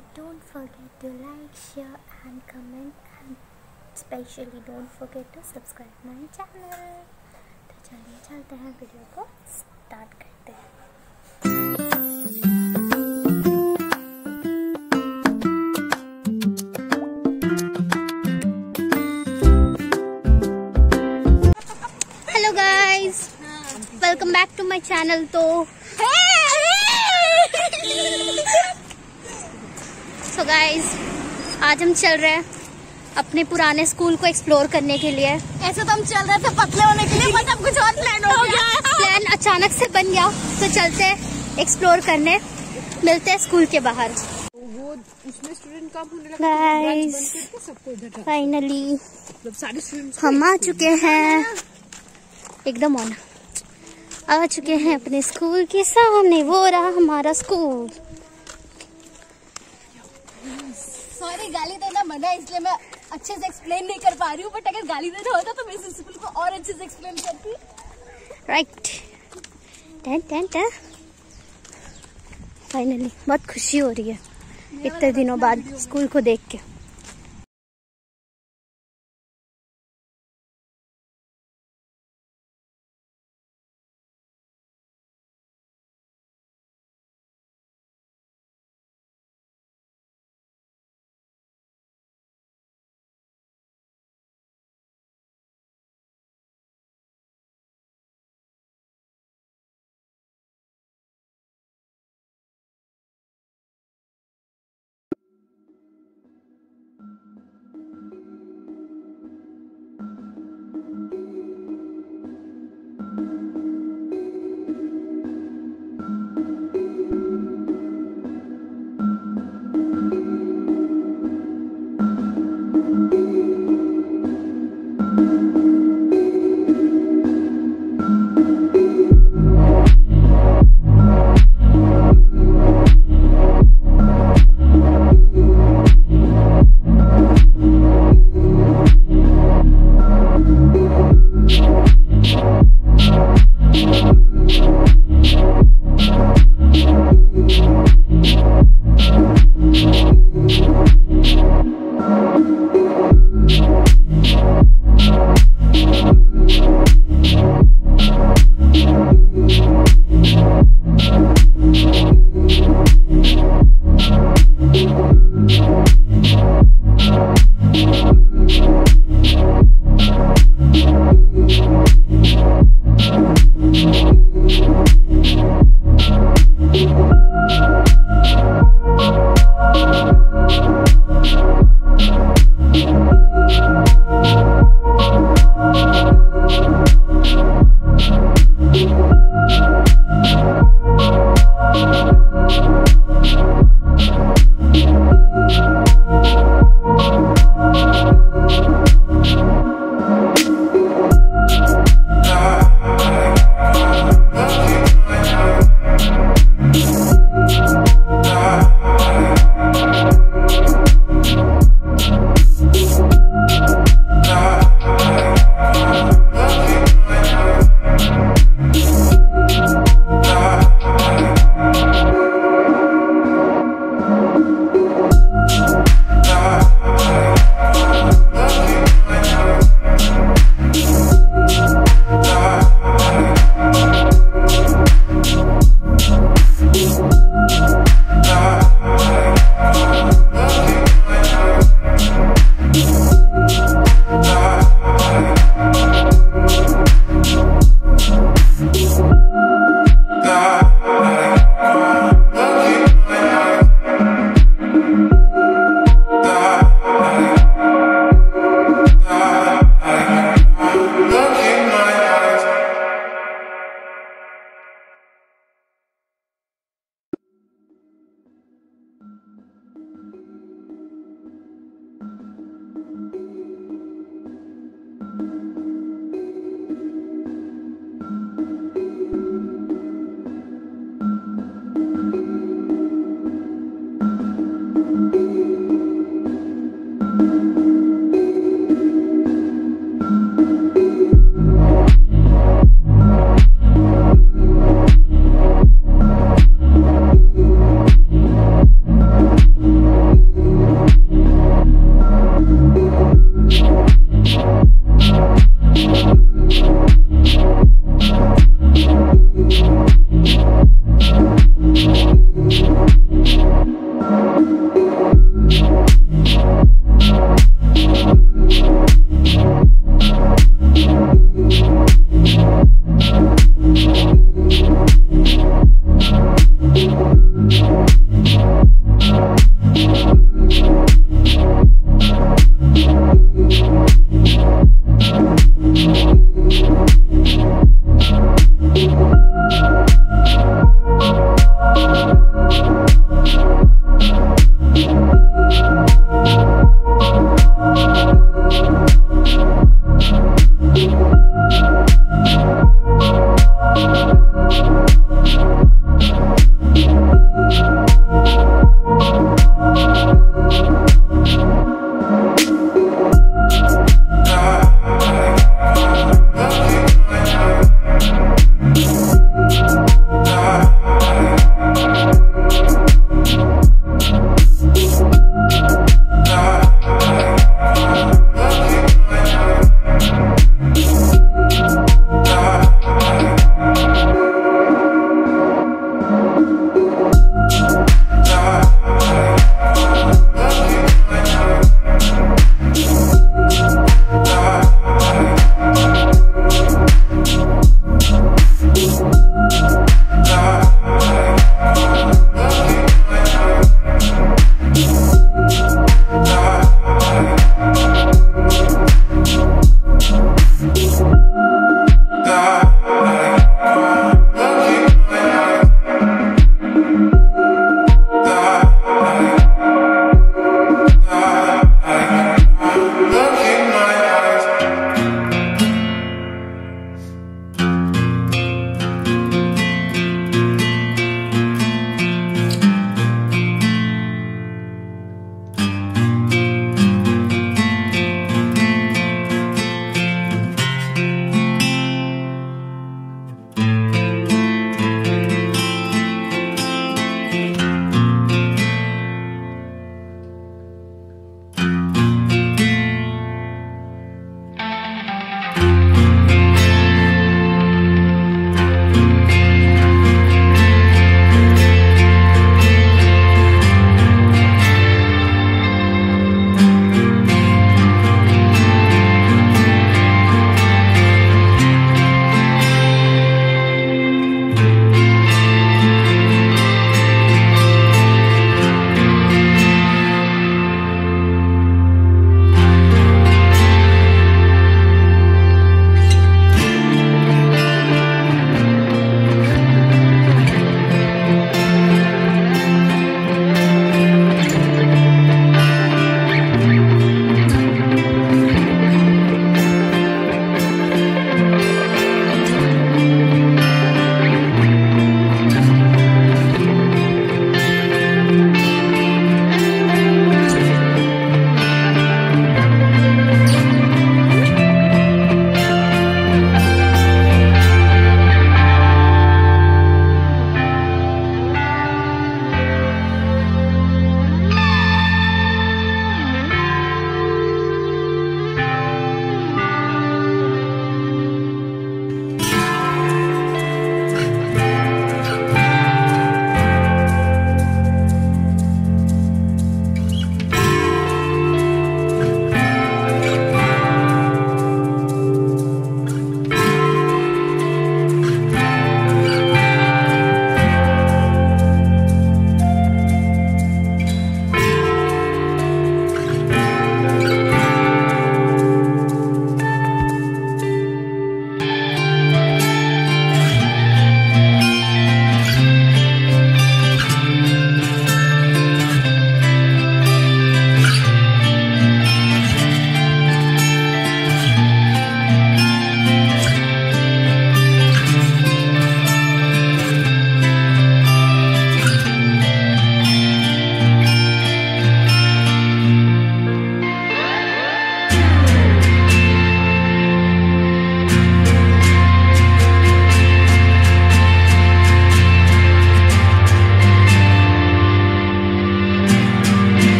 So don't forget to like, share and comment and especially don't forget to subscribe my channel. तो चलिए चलते हैं video को start करते हैं hello guys welcome back to my channel तो so guys आज हम चल रहे हैं अपने पुराने स्कूल को एक्सप्लोर करने के लिए। ऐसे तो हम चल रहे थे पतले होने के लिए बट अब कुछ और प्लान हो गया। प्लान अचानक से बन गया। तो चलते एक्सप्लोर करने। मिलते हैं स्कूल के बाहर। वो उसमें स्टूडेंट कम होने. लगा। सबको फाइनली मतलब सारे स्टूडेंट्स हम आ चुके हैं। एकदम ऑन आ चुके हैं अपने स्कूल के सामने। वो रहा हमारा स्कूल सॉरी गाली देना मना है इसलिए मैं अच्छे से एक्सप्लेन नहीं कर पा रही हूँ बट अगर गाली देना होता तो मैं इस स्कूल को और अच्छे से एक्सप्लेन करती। Right ten ten ten finally बहुत खुशी हो रही है इतने दिनों बाद स्कूल को देख के।